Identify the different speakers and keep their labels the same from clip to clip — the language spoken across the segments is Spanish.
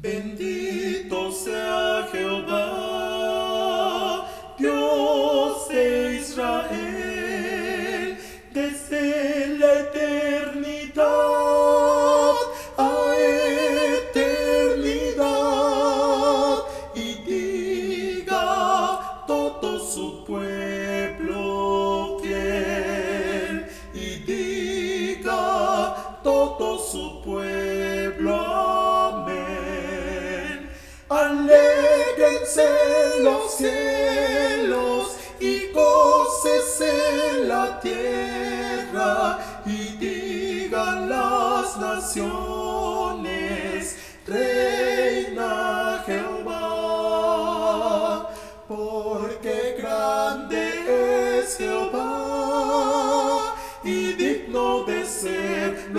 Speaker 1: Bendito sea los cielos y goces en la tierra y digan las naciones, reina Jehová, porque grande es Jehová y digno de ser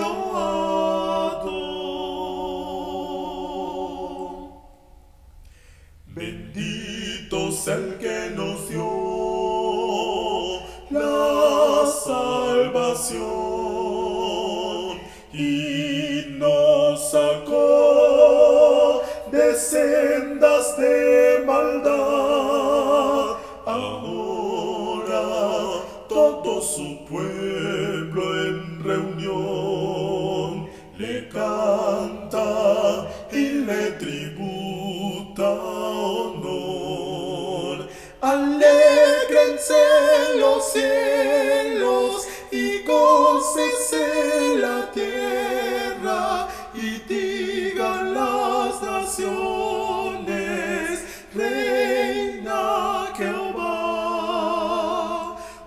Speaker 1: el que nos dio la salvación y nos sacó de sendas de maldad. Ahora todo su Alégrense los cielos y gócese la tierra y digan las naciones, reina Jehová,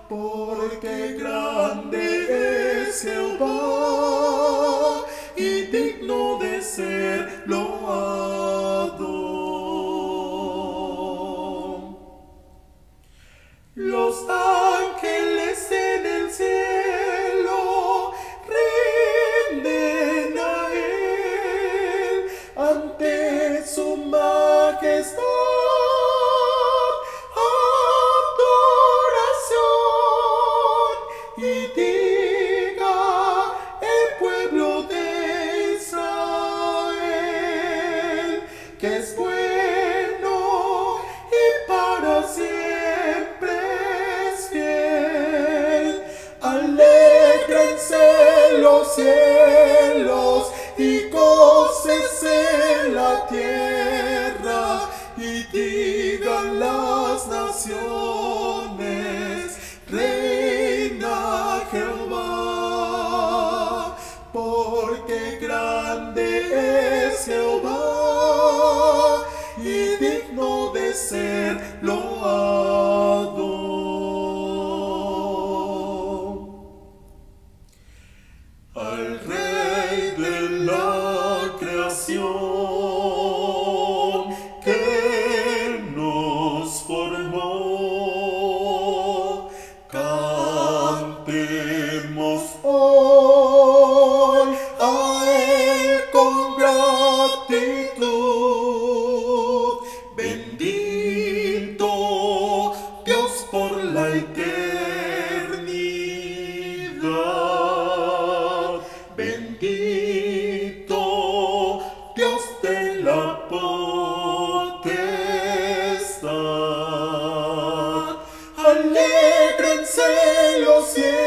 Speaker 1: porque grande es Jehová y digno de ser loado. Su majestad. Adoración y diga el pueblo de Israel que es bueno y para siempre es fiel. Alégrense los cielos y gócese la tierra y digan las naciones, que nos formó, Alégrense